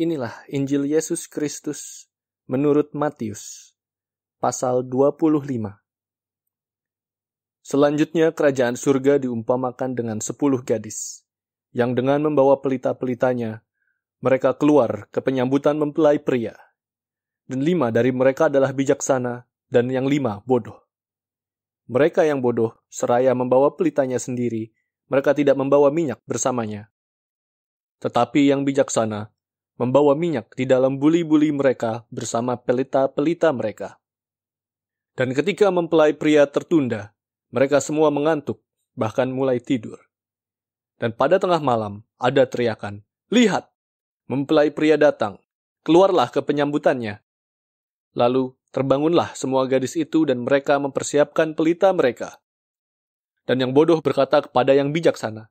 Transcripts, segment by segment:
Inilah Injil Yesus Kristus menurut Matius, pasal 25. Selanjutnya kerajaan surga diumpamakan dengan sepuluh gadis, yang dengan membawa pelita-pelitanya, mereka keluar ke penyambutan mempelai pria. Dan lima dari mereka adalah bijaksana, dan yang lima bodoh. Mereka yang bodoh, seraya membawa pelitanya sendiri, mereka tidak membawa minyak bersamanya. Tetapi yang bijaksana, membawa minyak di dalam buli-buli mereka bersama pelita-pelita mereka. Dan ketika mempelai pria tertunda, mereka semua mengantuk, bahkan mulai tidur. Dan pada tengah malam ada teriakan, Lihat, mempelai pria datang, keluarlah ke penyambutannya. Lalu terbangunlah semua gadis itu dan mereka mempersiapkan pelita mereka. Dan yang bodoh berkata kepada yang bijaksana,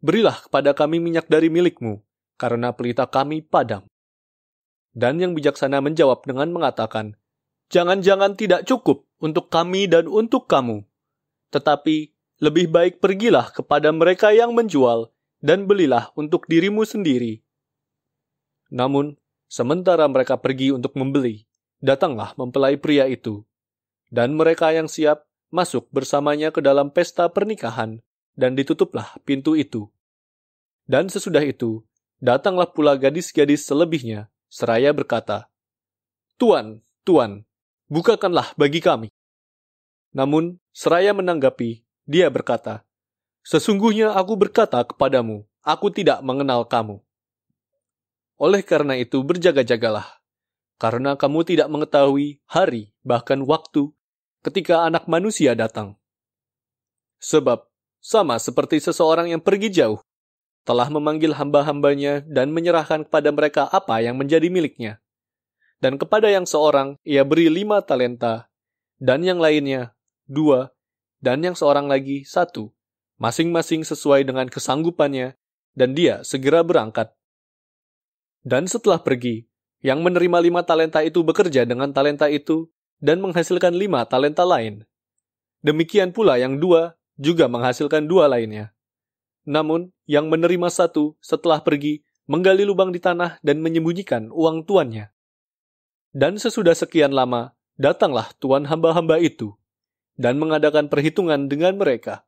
Berilah kepada kami minyak dari milikmu, karena pelita kami padam. Dan yang bijaksana menjawab dengan mengatakan, Jangan-jangan tidak cukup untuk kami dan untuk kamu. Tetapi lebih baik pergilah kepada mereka yang menjual dan belilah untuk dirimu sendiri. Namun, sementara mereka pergi untuk membeli, datanglah mempelai pria itu. Dan mereka yang siap masuk bersamanya ke dalam pesta pernikahan, dan ditutuplah pintu itu. Dan sesudah itu, Datanglah pula gadis-gadis selebihnya, seraya berkata, Tuan, Tuan, bukakanlah bagi kami. Namun, seraya menanggapi, dia berkata, Sesungguhnya aku berkata kepadamu, aku tidak mengenal kamu. Oleh karena itu berjaga-jagalah, karena kamu tidak mengetahui hari, bahkan waktu, ketika anak manusia datang. Sebab, sama seperti seseorang yang pergi jauh, telah memanggil hamba-hambanya dan menyerahkan kepada mereka apa yang menjadi miliknya. Dan kepada yang seorang ia beri lima talenta, dan yang lainnya dua, dan yang seorang lagi satu, masing-masing sesuai dengan kesanggupannya, dan dia segera berangkat. Dan setelah pergi, yang menerima lima talenta itu bekerja dengan talenta itu dan menghasilkan lima talenta lain. Demikian pula yang dua juga menghasilkan dua lainnya. Namun, yang menerima satu setelah pergi menggali lubang di tanah dan menyembunyikan uang tuannya. Dan sesudah sekian lama, datanglah tuan hamba-hamba itu dan mengadakan perhitungan dengan mereka.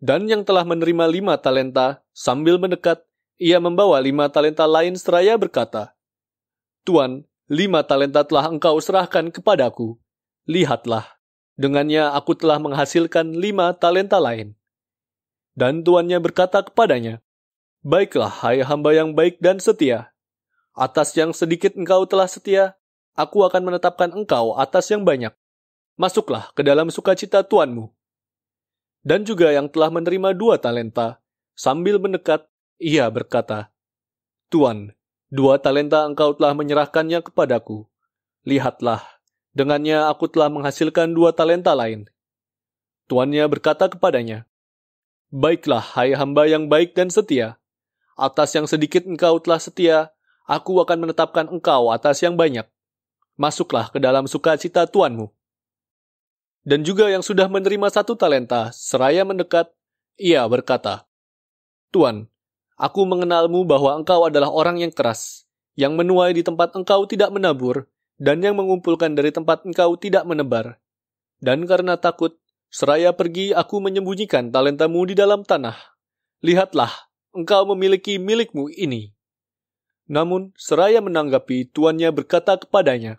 Dan yang telah menerima lima talenta, sambil mendekat, ia membawa lima talenta lain seraya berkata, Tuan, lima talenta telah engkau serahkan kepadaku. Lihatlah, dengannya aku telah menghasilkan lima talenta lain. Dan tuannya berkata kepadanya, Baiklah, hai hamba yang baik dan setia. Atas yang sedikit engkau telah setia, aku akan menetapkan engkau atas yang banyak. Masuklah ke dalam sukacita tuanmu. Dan juga yang telah menerima dua talenta, sambil mendekat, ia berkata, Tuan, dua talenta engkau telah menyerahkannya kepadaku. Lihatlah, dengannya aku telah menghasilkan dua talenta lain. Tuannya berkata kepadanya, Baiklah, hai hamba yang baik dan setia. Atas yang sedikit engkau telah setia, aku akan menetapkan engkau atas yang banyak. Masuklah ke dalam sukacita Tuanmu. Dan juga yang sudah menerima satu talenta, seraya mendekat, ia berkata, Tuan, aku mengenalmu bahwa engkau adalah orang yang keras, yang menuai di tempat engkau tidak menabur, dan yang mengumpulkan dari tempat engkau tidak menebar. Dan karena takut, Seraya pergi aku menyembunyikan talentamu di dalam tanah. Lihatlah, engkau memiliki milikmu ini. Namun, seraya menanggapi, tuannya berkata kepadanya,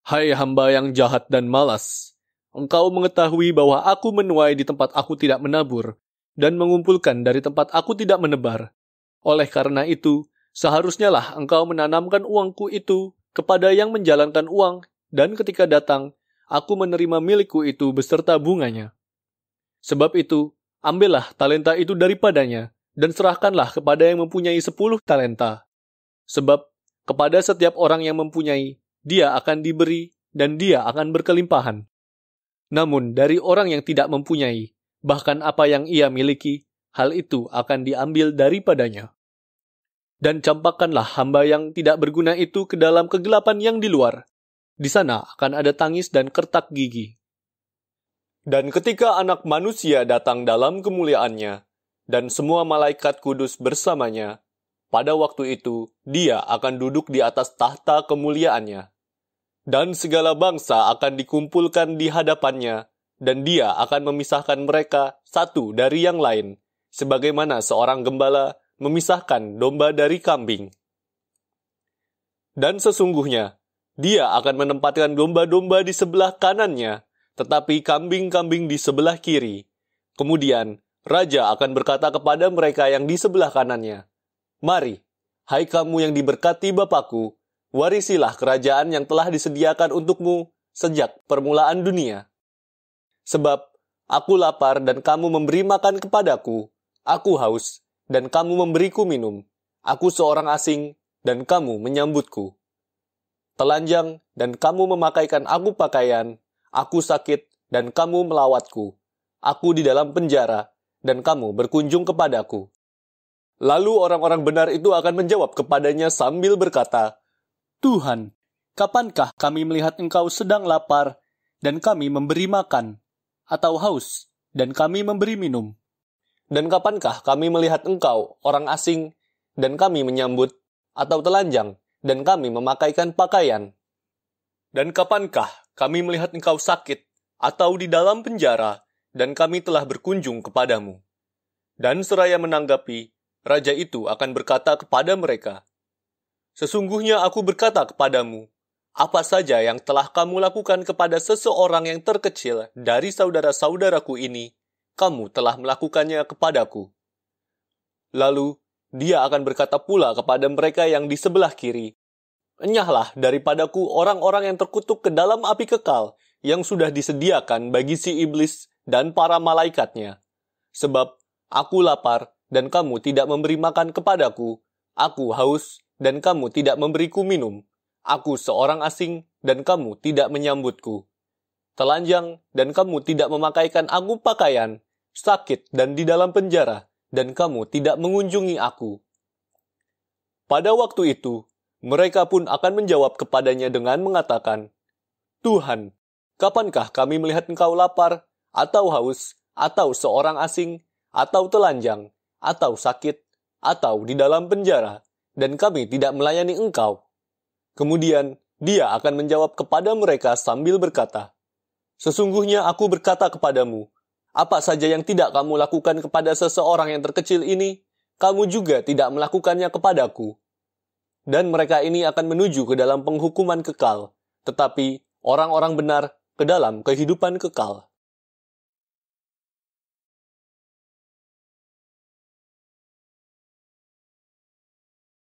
Hai hamba yang jahat dan malas, engkau mengetahui bahwa aku menuai di tempat aku tidak menabur, dan mengumpulkan dari tempat aku tidak menebar. Oleh karena itu, seharusnya lah engkau menanamkan uangku itu kepada yang menjalankan uang, dan ketika datang, aku menerima milikku itu beserta bunganya. Sebab itu, ambillah talenta itu daripadanya, dan serahkanlah kepada yang mempunyai sepuluh talenta. Sebab, kepada setiap orang yang mempunyai, dia akan diberi, dan dia akan berkelimpahan. Namun, dari orang yang tidak mempunyai, bahkan apa yang ia miliki, hal itu akan diambil daripadanya. Dan campakkanlah hamba yang tidak berguna itu ke dalam kegelapan yang di luar, di sana akan ada tangis dan kertak gigi. Dan ketika anak manusia datang dalam kemuliaannya, dan semua malaikat kudus bersamanya, pada waktu itu dia akan duduk di atas tahta kemuliaannya. Dan segala bangsa akan dikumpulkan di hadapannya, dan dia akan memisahkan mereka satu dari yang lain, sebagaimana seorang gembala memisahkan domba dari kambing. Dan sesungguhnya, dia akan menempatkan domba-domba di sebelah kanannya, tetapi kambing-kambing di sebelah kiri. Kemudian, Raja akan berkata kepada mereka yang di sebelah kanannya, Mari, hai kamu yang diberkati Bapakku, warisilah kerajaan yang telah disediakan untukmu sejak permulaan dunia. Sebab aku lapar dan kamu memberi makan kepadaku, aku haus dan kamu memberiku minum, aku seorang asing dan kamu menyambutku. Telanjang dan kamu memakaikan aku pakaian, aku sakit dan kamu melawatku, aku di dalam penjara dan kamu berkunjung kepadaku. Lalu orang-orang benar itu akan menjawab kepadanya sambil berkata, Tuhan, kapankah kami melihat engkau sedang lapar, dan kami memberi makan, atau haus, dan kami memberi minum? Dan kapankah kami melihat engkau, orang asing, dan kami menyambut, atau telanjang, dan kami memakaikan pakaian? Dan kapankah kami melihat engkau sakit, atau di dalam penjara, dan kami telah berkunjung kepadamu. Dan seraya menanggapi, raja itu akan berkata kepada mereka, Sesungguhnya aku berkata kepadamu, apa saja yang telah kamu lakukan kepada seseorang yang terkecil dari saudara-saudaraku ini, kamu telah melakukannya kepadaku. Lalu, dia akan berkata pula kepada mereka yang di sebelah kiri, Enyahlah daripadaku orang-orang yang terkutuk ke dalam api kekal yang sudah disediakan bagi si iblis dan para malaikatnya. Sebab aku lapar dan kamu tidak memberi makan kepadaku. Aku haus dan kamu tidak memberiku minum. Aku seorang asing dan kamu tidak menyambutku. Telanjang dan kamu tidak memakaikan aku pakaian. Sakit dan di dalam penjara dan kamu tidak mengunjungi aku. Pada waktu itu, mereka pun akan menjawab kepadanya dengan mengatakan, Tuhan, kapankah kami melihat engkau lapar atau haus, atau seorang asing, atau telanjang, atau sakit, atau di dalam penjara, dan kami tidak melayani engkau. Kemudian dia akan menjawab kepada mereka sambil berkata, Sesungguhnya aku berkata kepadamu, apa saja yang tidak kamu lakukan kepada seseorang yang terkecil ini, kamu juga tidak melakukannya kepadaku. Dan mereka ini akan menuju ke dalam penghukuman kekal, tetapi orang-orang benar ke dalam kehidupan kekal.